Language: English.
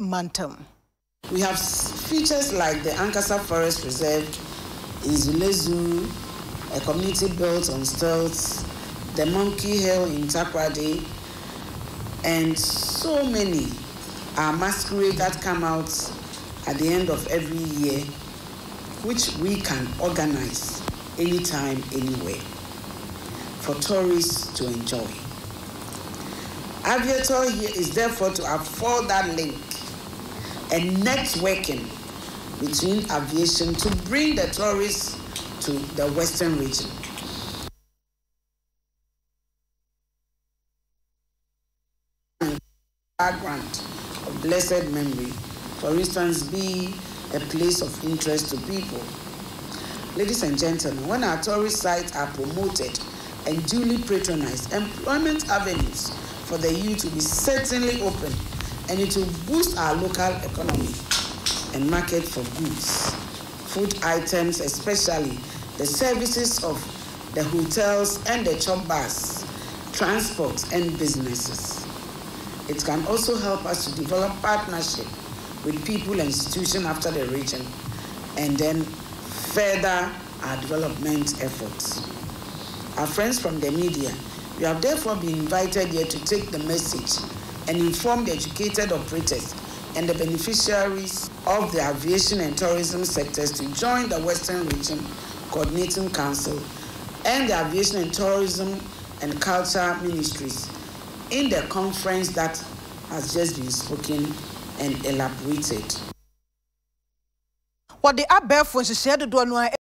mantam We have features like the Ankasa Forest Reserve, Nzulezu, a community built on stilts, the Monkey Hill in Takoradi, and so many are masquerade that come out at the end of every year, which we can organize anytime, anywhere for tourists to enjoy. Aviatour here is therefore to afford that link and networking between aviation to bring the tourists to the western region. Background of blessed memory, for instance, be a place of interest to people. Ladies and gentlemen, when our tourist sites are promoted and duly patronized, employment avenues for the youth will be certainly open and it will boost our local economy and market for goods, food items, especially the services of the hotels and the chop bars, transport and businesses. It can also help us to develop partnership with people and institutions after the region and then further our development efforts. Our friends from the media, we have therefore been invited here to take the message and inform the educated operators and the beneficiaries of the aviation and tourism sectors to join the Western Region Coordinating Council and the Aviation and Tourism and Culture Ministries in the conference that has just been spoken and elaborated. no a